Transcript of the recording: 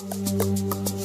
Música